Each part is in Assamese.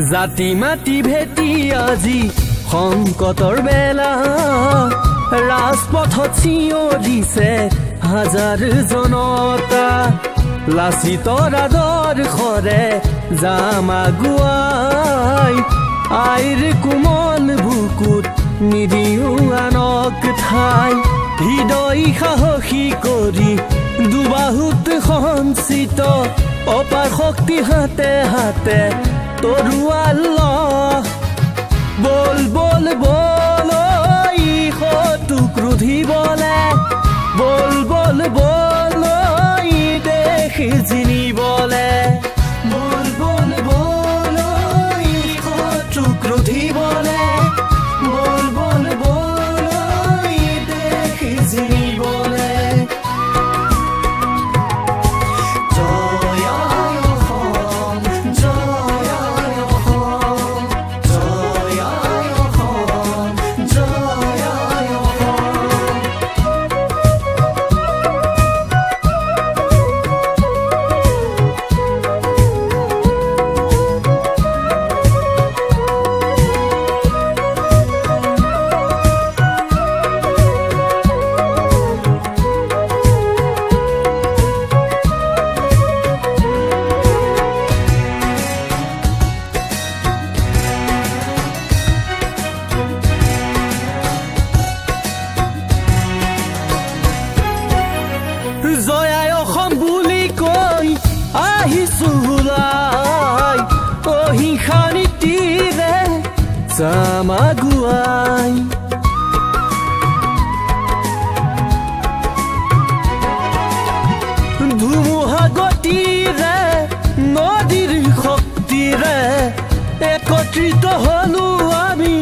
জাতি মাতি ভেটি আজি সংকটৰ বেলা। ৰাজপথত চিঞৰিছে হাজাৰ জনতা। লাচিতৰ আদৰ্শৰে যাম আগুৱাই। আইৰ কোমল বুকুত নিদিও আনক ঠাই। হৃদয় সাহসী কৰি দুবাহুত সঞ্চিত অপাৰ শক্তি হাতে হাতে তৰুৱাল বল বল বল ইহতু ক্ৰোধিবলে বল। বল বল দেশ আহিছো ওলাই অহিংসা নীতিৰে যাম আগুৱাই ধুমুহা গতিৰে নদীৰ শক্তিৰে একত্ৰিত হলো আমি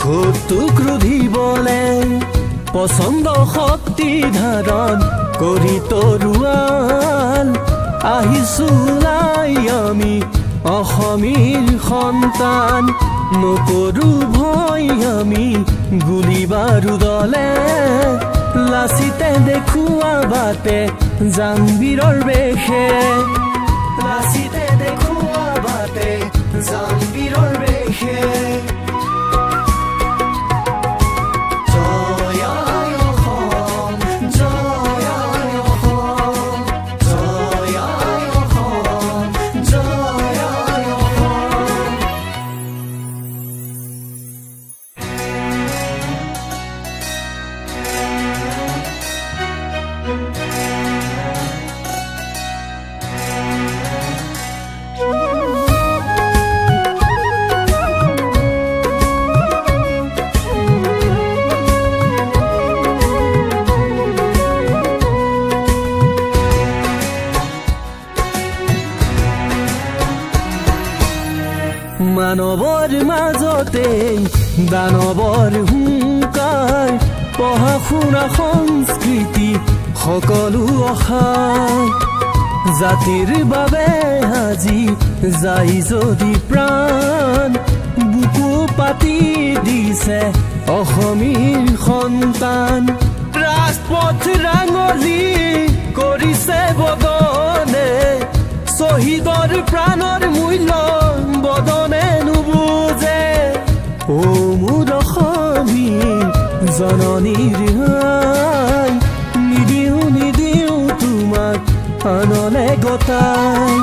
শত্ৰু ক্ৰোধিবলে পচন্দ শক্তি ধাৰণ কৰি তৰুৱাল আহিছো আমি অসমীৰ সন্তান নকৰো ভয় আমি গুলি বাৰুদলে লাচিতে দেখুৱা বাটে জাংবীৰৰ বেশে। মানৱৰ মাজতে দানৱৰ হুংকাৰ পঢ়া শুনা সংস্কৃতি সকলো অসাৰ। জাতিৰ বাবে আজি যাই যদি প্ৰাণ বুকু পাতি দিছে অসমীৰ সন্তান। ৰাজপথ ৰাঙলী কৰিছে বদনে শ্বহীদৰ প্ৰাণৰ মূল্য আনলে গতাই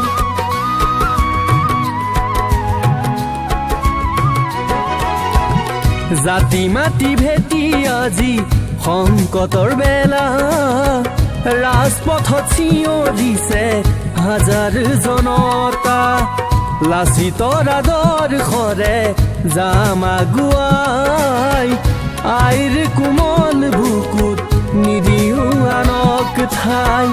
জাতি মাতি ভেটি আজি সংকটৰ বেলা ৰাজপথত চিঞৰিছে হাজাৰ জনতা লাচিতৰ আদৰ্শৰে যাম আগুৱাই আইৰ কোমল বুকুত নিদিও আনক ঠাই